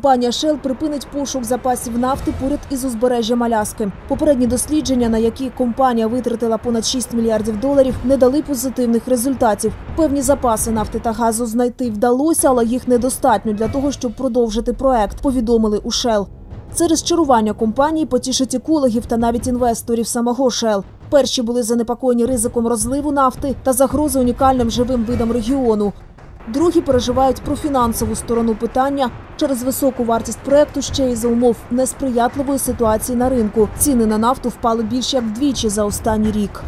Компанія Shell припинить пошук запасів нафти поряд із узбережжям Аляски. Попередні дослідження, на які компанія витратила понад 6 мільярдів доларів, не дали позитивних результатів. Певні запаси нафти та газу знайти вдалося, але їх недостатньо для того, щоб продовжити проект. Повідомили у Shell. Це розчарування компанії потішить екологів та навіть інвесторів самого Shell. Перші були занепокоєні ризиком розливу нафти та загрози унікальним живим видам регіону. Другі переживають про фінансову сторону питання через високу вартість проекту ще й за умов несприятливої ситуації на ринку. Ціни на нафту впали більше як вдвічі за останній рік.